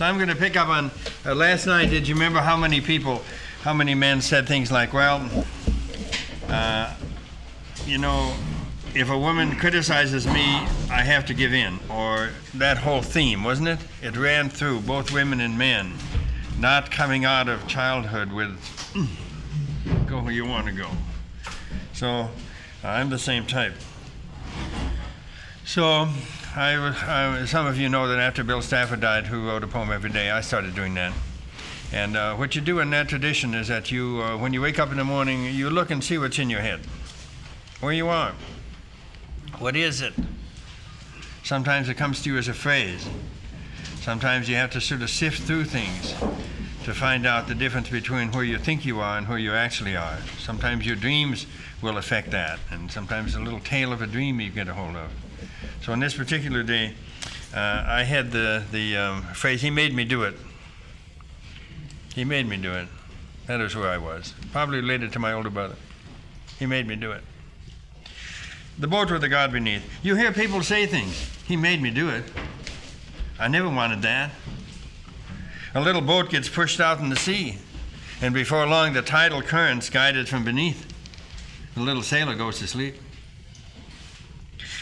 So I'm going to pick up on uh, last night. Did you remember how many people, how many men said things like, well, uh, you know, if a woman criticizes me, I have to give in. Or that whole theme, wasn't it? It ran through both women and men. Not coming out of childhood with, "Mm, go where you want to go. So I'm the same type. So I, was- I, some of you know that after Bill Stafford died, who wrote a poem every day, I started doing that. And uh, what you do in that tradition is that you, uh, when you wake up in the morning, you look and see what's in your head, where you are. What is it? Sometimes it comes to you as a phrase. Sometimes you have to sort of sift through things to find out the difference between where you think you are and where you actually are. Sometimes your dreams will affect that, and sometimes a little tale of a dream you get a hold of. So on this particular day, uh, I had the, the um, phrase, He made me do it. He made me do it. That is where I was. Probably related to my older brother. He made me do it. The boat with the God beneath. You hear people say things. He made me do it. I never wanted that. A little boat gets pushed out in the sea, and before long the tidal currents guide it from beneath. The little sailor goes to sleep.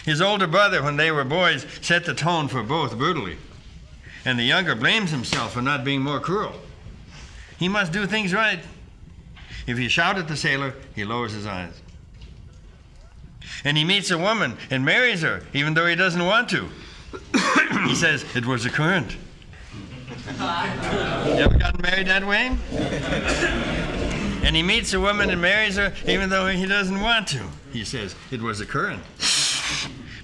His older brother, when they were boys, set the tone for both brutally, and the younger blames himself for not being more cruel. He must do things right. If you shout at the sailor, he lowers his eyes. And he meets a woman and marries her, even though he doesn't want to. he says, It was a current. You ever gotten married that way? And he meets a woman and marries her, even though he doesn't want to. He says, It was a current.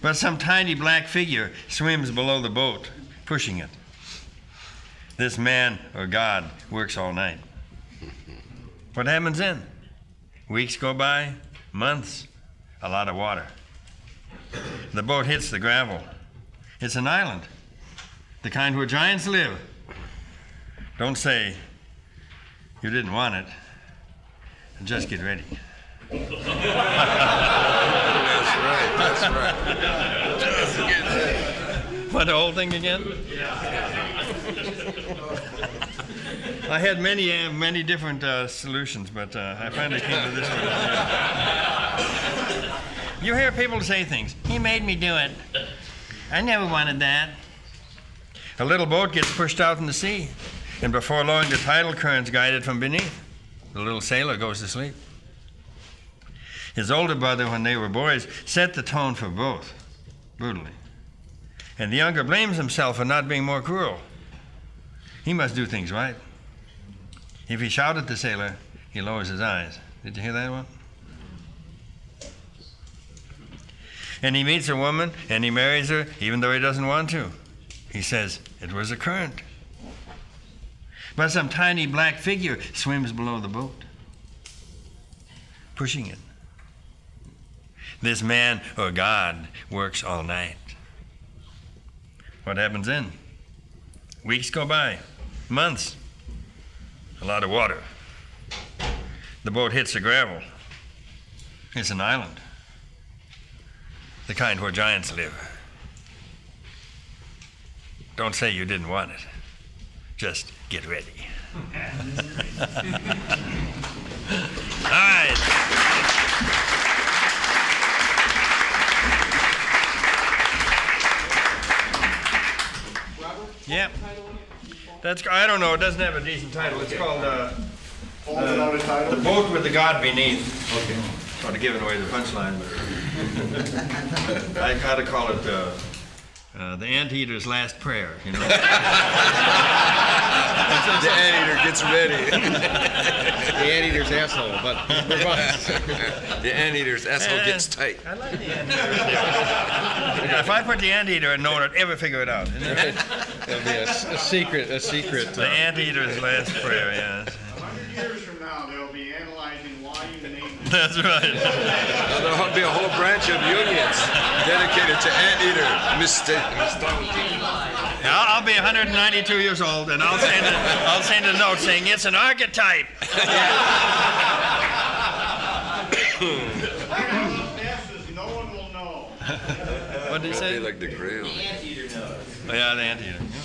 But some tiny black figure swims below the boat, pushing it. This man or God works all night. What happens then? Weeks go by, months, a lot of water. The boat hits the gravel. It's an island, the kind where giants live. Don't say you didn't want it. Just get ready. That's right. What, the whole thing again? I had many, uh, many different uh, solutions, but uh, I finally came to this one. You hear people say things. He made me do it. I never wanted that. A little boat gets pushed out in the sea, and before long, the tidal currents guide it from beneath. The little sailor goes to sleep. His older brother, when they were boys, set the tone for both, brutally. And the younger blames himself for not being more cruel. He must do things right. If he shouted at the sailor, he lowers his eyes. Did you hear that one? And he meets a woman and he marries her even though he doesn't want to. He says, It was a current. But some tiny black figure swims below the boat, pushing it. This man or God works all night. What happens then? Weeks go by, months, a lot of water. The boat hits the gravel. It's an island, the kind where giants live. Don't say you didn't want it. Just get ready. That's, I don't know, it doesn't have a decent title. It's called, uh, without The title? Boat with the God Beneath. Okay. Sort of giving away the punchline, but I gotta call it, uh, uh, The Anteater's Last Prayer, you know? The anteater gets ready. The anteater's asshole, but The anteater's asshole gets tight. I like the Anteater. If I put the Anteater in, no one would ever figure it out. Isn't it? there'll be a secret, a secret. The Uh, Anteater's Last Prayer, yes. Years from now, they'll be analyzing why you named it. That's right. Now, there'll be a whole branch of Jungians dedicated to anteater mistake. Now I'll be 192 years old, and I'll send a, I'll send a note saying it's an archetype. what did he say? Like the grill. The anteater knows. Oh, yeah, the anteater. Yeah.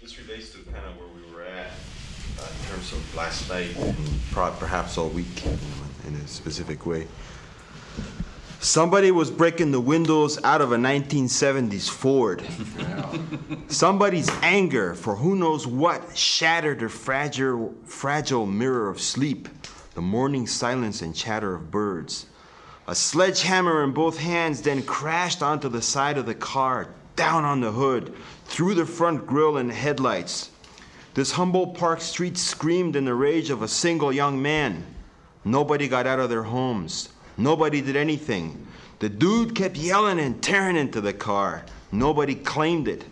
This relates to kind of where we were at uh, in terms of last night, and perhaps all week, in a specific way. Somebody was breaking the windows out of a 1970s Ford. Somebody's anger for who knows what shattered the fragile, fragile mirror of sleep, the morning silence and chatter of birds. A sledgehammer in both hands then crashed onto the side of the car, down on the hood, through the front grille and headlights. This Humboldt Park street screamed in the rage of a single young man. Nobody got out of their homes. Nobody did anything. The dude kept yelling and tearing into the car. Nobody claimed it.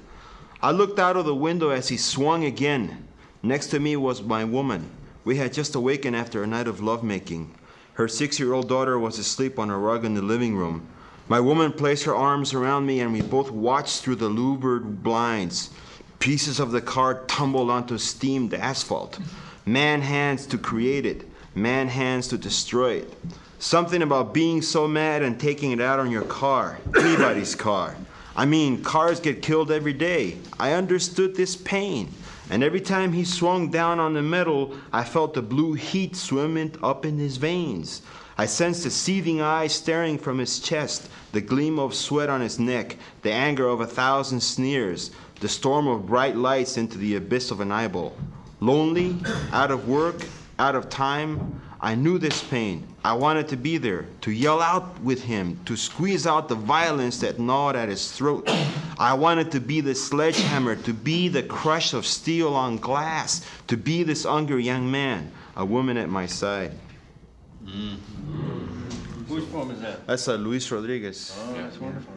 I looked out of the window as he swung again. Next to me was my woman. We had just awakened after a night of lovemaking. Her six year old daughter was asleep on a rug in the living room. My woman placed her arms around me, and we both watched through the louvered blinds. Pieces of the car tumbled onto steamed asphalt. Man hands to create it, man hands to destroy it. Something about being so mad and taking it out on your car, anybody's car. I mean, cars get killed every day. I understood this pain. And every time he swung down on the metal, I felt the blue heat swimming up in his veins. I sensed the seething eyes staring from his chest, the gleam of sweat on his neck, the anger of a thousand sneers, the storm of bright lights into the abyss of an eyeball. Lonely, out of work, out of time, I knew this pain. I wanted to be there, to yell out with him, to squeeze out the violence that gnawed at his throat. I wanted to be the sledgehammer, to be the crush of steel on glass, to be this hungry young man, a woman at my side. Whose poem is that? That's uh, Luis Rodriguez. Oh, that's wonderful.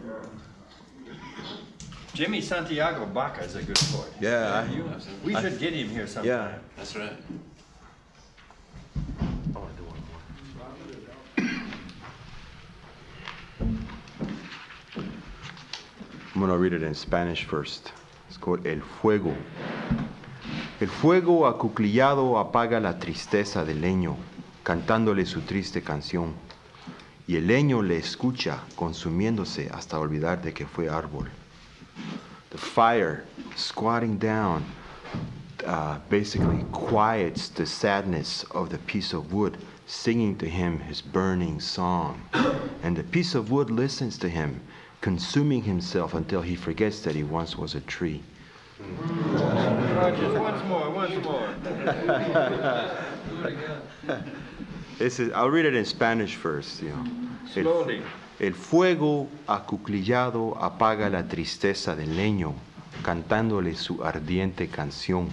Jimmy Santiago Baca is a good poet. Yeah, I- You- We should get him here sometime. Yeah. That's right. I'm gonna read it in Spanish first. It's called El Fuego. El fuego acuclillado apaga la tristeza del leño, cantándole su triste canción. Y el leño le escucha, consumiéndose hasta olvidar de que fue árbol. The fire, squatting down, uh, basically quiets the sadness of the piece of wood, singing to him his burning song. And the piece of wood listens to him, consuming himself until he forgets that he once was a tree. Rogers, once more, once more. This is, I'll read it in Spanish first, you know. El- Slowly. El fuego acuclillado apaga la tristeza del leño, cantándole su ardiente canción.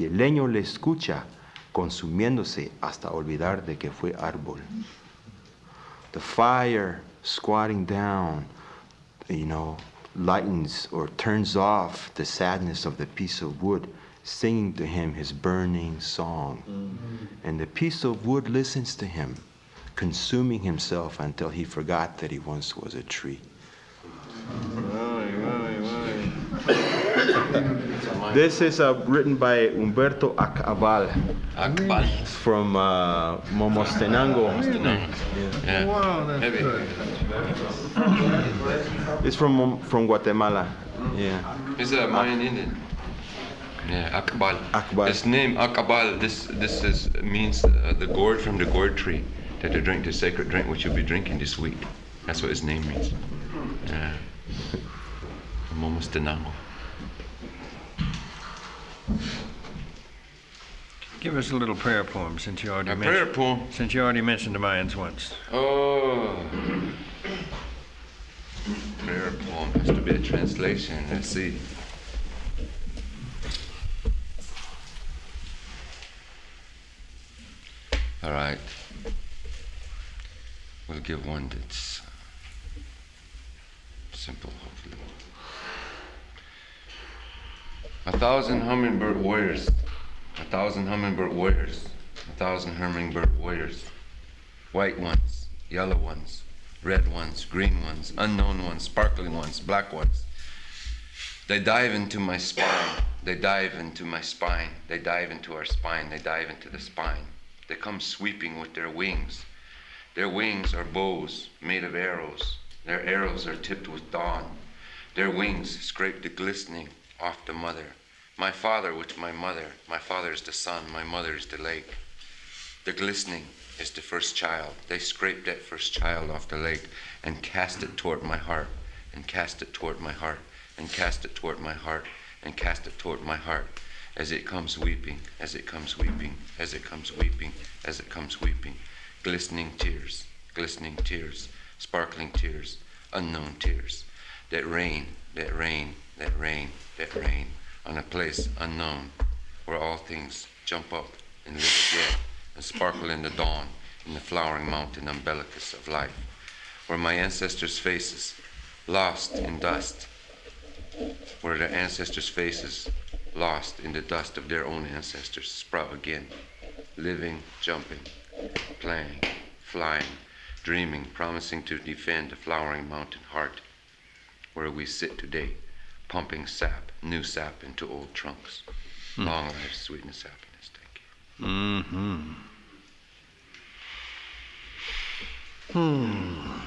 Y el leño le escucha, consumiéndose hasta olvidar de que fue árbol. The fire squatting down, you know, lightens or turns off the sadness of the piece of wood, singing to him his burning song. Mm-hmm. And the piece of wood listens to him, consuming himself until he forgot that he once was a tree. This is uh, written by Humberto Ak'abal Akbal. It's from uh, Momostenango. Yeah. Wow, that's Heavy. good. It's from Mom- from Guatemala. Yeah. He's a Mayan Indian. Yeah, Akbal. Akbal. His name Akbal. This this is means uh, the gourd from the gourd tree that they drink the sacred drink which you'll be drinking this week. That's what his name means. Yeah. Momostenango. Give us a little prayer poem since you already A prayer mentioned. poem. Since you already mentioned the Mayans once. Oh. Prayer poem has to be a translation. Let's see. All right. We'll give one that's simple, hopefully. A thousand hummingbird warriors, a thousand hummingbird warriors, a thousand hummingbird warriors white ones, yellow ones, red ones, green ones, unknown ones, sparkling ones, black ones. They dive into my spine. They dive into my spine. They dive into our spine. They dive into the spine. They come sweeping with their wings. Their wings are bows made of arrows. Their arrows are tipped with dawn. Their wings scrape the glistening off the mother. My father, which my mother, my father is the sun, my mother is the lake. The glistening is the first child. They scraped that first child off the lake and cast it toward my heart, and cast it toward my heart, and cast it toward my heart, and cast it toward my heart, as it comes weeping, as it comes weeping, as it comes weeping, as it comes weeping. Glistening tears, glistening tears, sparkling tears, unknown tears, that rain, that rain, that rain, that rain, on a place unknown, where all things jump up and live again and sparkle in the dawn, in the flowering mountain umbilicus of life, where my ancestors' faces, lost in dust, where their ancestors' faces, lost in the dust of their own ancestors, sprout again, living, jumping, playing, flying, dreaming, promising to defend the flowering mountain heart, where we sit today, pumping sap, new sap into old trunks. Long life, sweetness, happiness. Thank you. Mm-hmm. Hmm.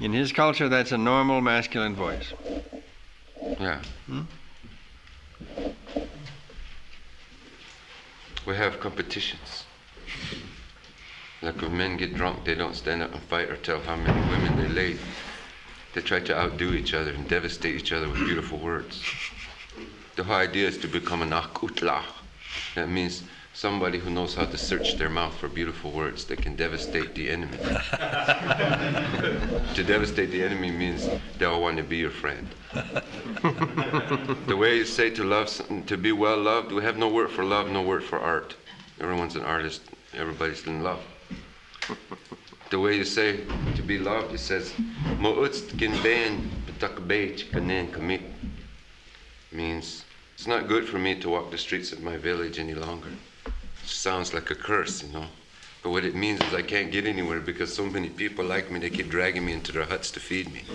In his culture, that's a normal masculine voice. Yeah. Hmm? We have competitions. Like when men get drunk, they don't stand up and fight or tell how many women they laid. They try to outdo each other and devastate each other with beautiful words. The whole idea is to become an akutla. That means somebody who knows how to search their mouth for beautiful words that can devastate the enemy. to devastate the enemy means they'll want to be your friend. the way you say to love, to be well loved, we have no word for love, no word for art. Everyone's an artist, everybody's in love. The way you say to be loved, it says, "Mo'utst kin ben b'takbeit kanen kamit." Means it's not good for me to walk the streets of my village any longer. It sounds like a curse, you know. But what it means is I can't get anywhere because so many people like me, they keep dragging me into their huts to feed me.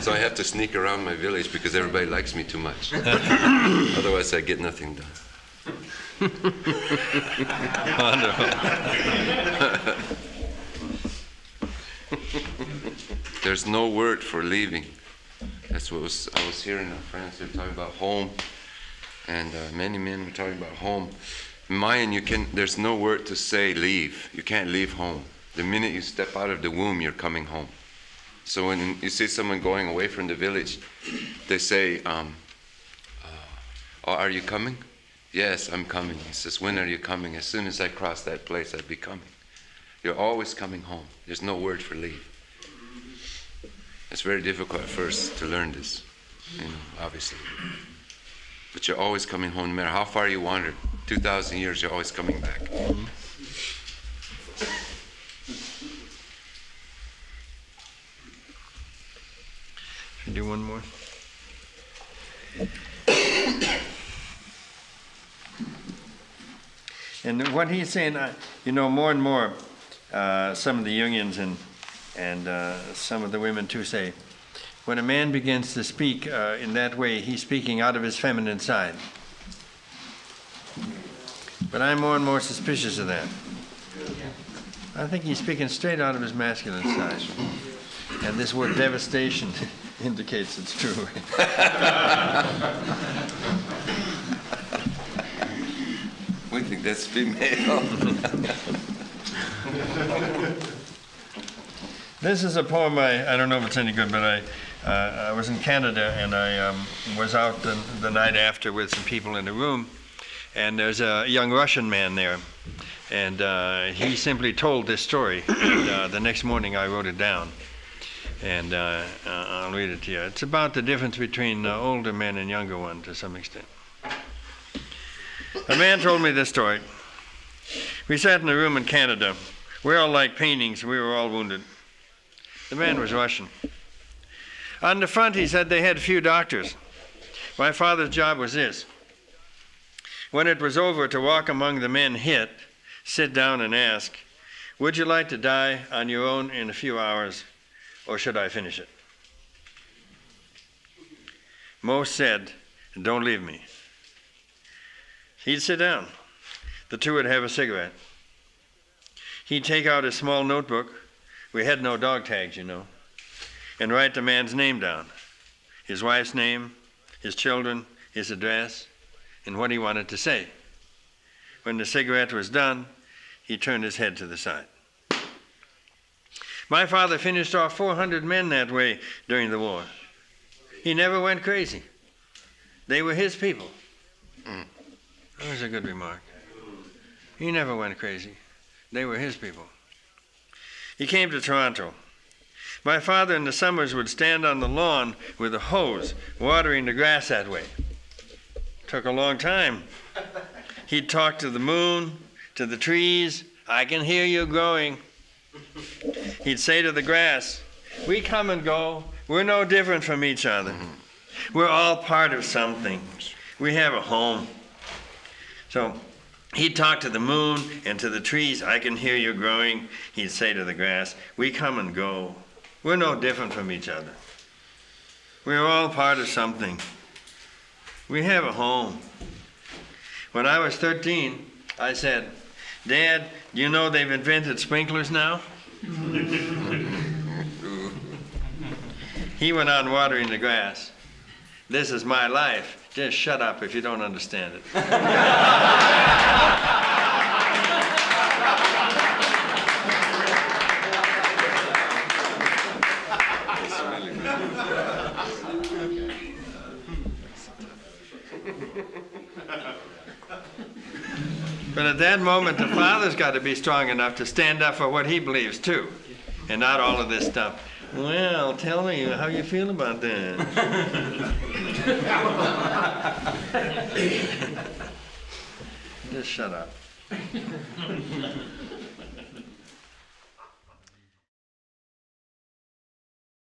so I have to sneak around my village because everybody likes me too much. Otherwise, I get nothing done. There's no word for leaving. That's what was I was hearing our friends were talking about home, and uh, many men were talking about home. In Mayan, you can. There's no word to say leave. You can't leave home. The minute you step out of the womb, you're coming home. So when you see someone going away from the village, they say, um, uh, oh, "Are you coming?" Yes, I'm coming. He says, "When are you coming?" As soon as I cross that place, I'll be coming. You're always coming home. There's no word for leave. It's very difficult at first to learn this, you know, obviously. But you're always coming home, no matter how far you wandered. 2,000 years, you're always coming back. Should I do one more? And what he's saying, uh, you know, more and more, uh, some of the Jungians and and uh, some of the women too say, when a man begins to speak uh, in that way, he's speaking out of his feminine side. But I'm more and more suspicious of that. I think he's speaking straight out of his masculine side. And this word devastation indicates it's true. That's female. This is a poem I, I don't know if it's any good, but I, uh, I was in Canada and I um, was out the, the night after with some people in the room, and there's a young Russian man there. And uh, he simply told this story. And, uh, the next morning I wrote it down. And uh, uh, I'll read it to you. It's about the difference between uh, older men and younger ones to some extent. A man told me this story. We sat in a room in Canada. We all liked paintings. We were all wounded. The man was Russian. On the front, he said they had few doctors. My father's job was this. When it was over, to walk among the men hit, sit down and ask, Would you like to die on your own in a few hours, or should I finish it? Most said, Don't leave me. He'd sit down. The two would have a cigarette. He'd take out a small notebook, We had no dog tags, you know. And write the man's name down his wife's name, his children, his address, and what he wanted to say. When the cigarette was done, he turned his head to the side. My father finished off 400 men that way during the war. He never went crazy. They were his people. Mm. That was a good remark. He never went crazy. They were his people. He came to Toronto. My father in the summers would stand on the lawn with a hose, watering the grass that way. Took a long time. He'd talk to the moon, to the trees. I can hear you growing. He'd say to the grass, We come and go. We're no different from each other. We're all part of something. We have a home. So he'd talk to the moon and to the trees. I can hear you growing. He'd say to the grass, We come and go. We're no different from each other. We're all part of something. We have a home. When I was 13, I said, Dad, you know they've invented sprinklers now? he went on watering the grass. This is my life. Just shut up if you don't understand it. But at that moment, the father's got to be strong enough to stand up for what he believes too, and not all of this stuff. Well, tell me how you feel about that. Just shut up.